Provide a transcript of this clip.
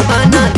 दीवाना